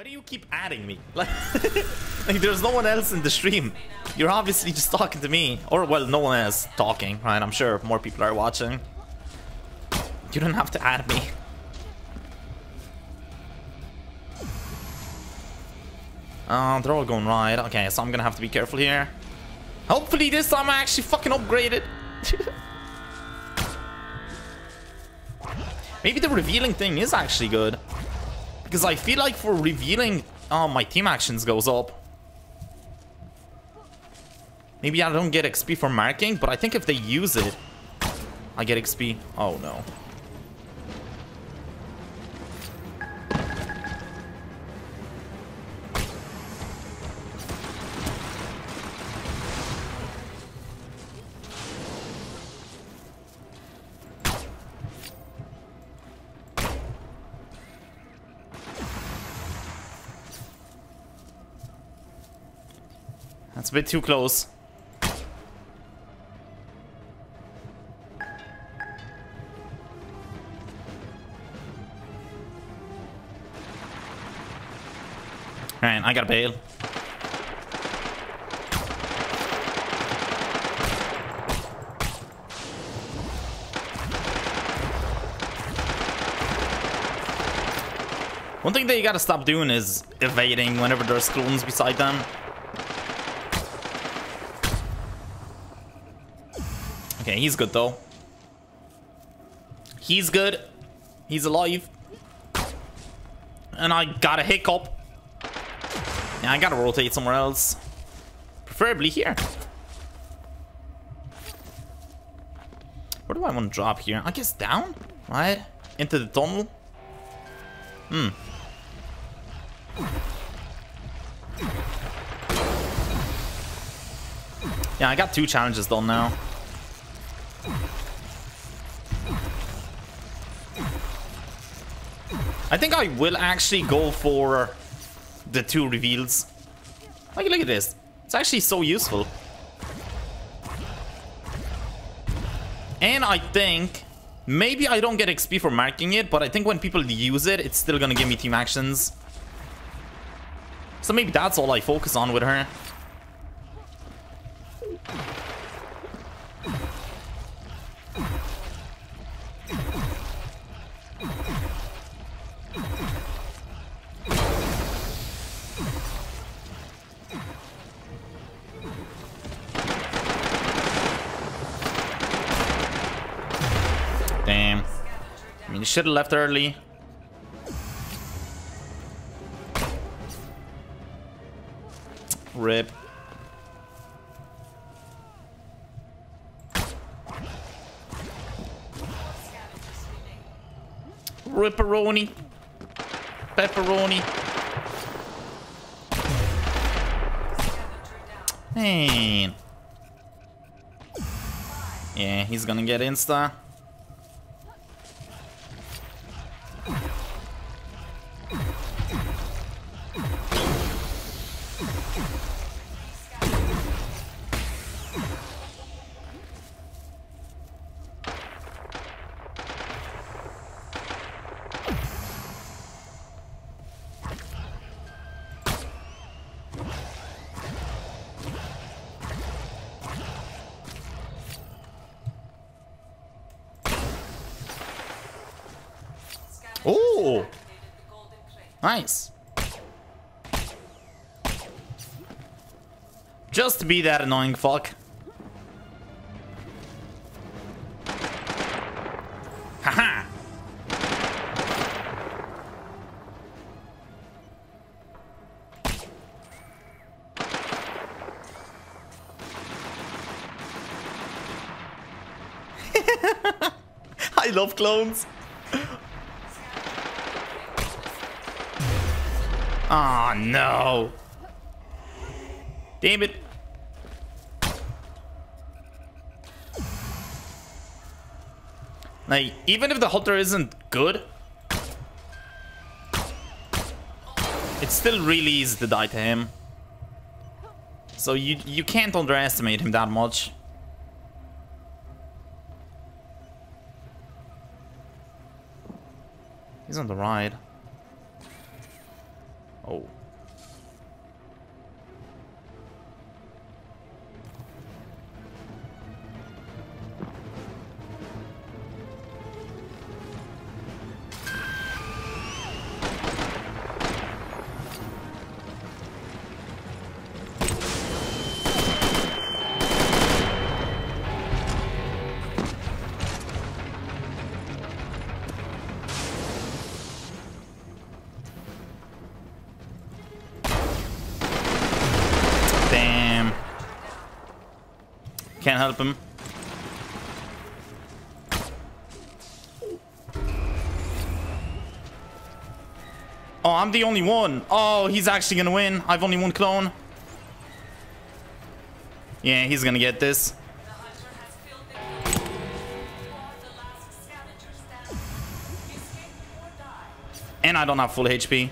Why do you keep adding me? Like, like, there's no one else in the stream. You're obviously just talking to me. Or, well, no one else talking, right? I'm sure more people are watching. You don't have to add me. Oh, they're all going right. Okay, so I'm gonna have to be careful here. Hopefully this time I actually fucking upgraded. Maybe the revealing thing is actually good. Because I feel like for revealing... Oh, my team actions goes up. Maybe I don't get XP for marking, but I think if they use it, I get XP. Oh, no. That's a bit too close. Alright, I gotta bail. One thing that you gotta stop doing is evading whenever there's clones beside them. Okay, he's good though. He's good. He's alive. And I got a hiccup. Yeah, I gotta rotate somewhere else. Preferably here. Where do I want to drop here? I guess down? Right? Into the tunnel? Hmm. Yeah, I got two challenges done now. I think I will actually go for the two reveals. Like, look at this. It's actually so useful. And I think... Maybe I don't get XP for marking it, but I think when people use it, it's still gonna give me team actions. So maybe that's all I focus on with her. You should have left early. Rip. Ripperoni. Pepperoni. Man. Yeah, he's gonna get insta. Oh! Nice. Just to be that annoying fuck. Haha! I love clones. Oh no. Damn it. Like, even if the Hunter isn't good, it's still really easy to die to him. So you you can't underestimate him that much. He's on the ride. Oh. Can't help him. Oh, I'm the only one. Oh, he's actually gonna win. I've only one clone. Yeah, he's gonna get this. And I don't have full HP.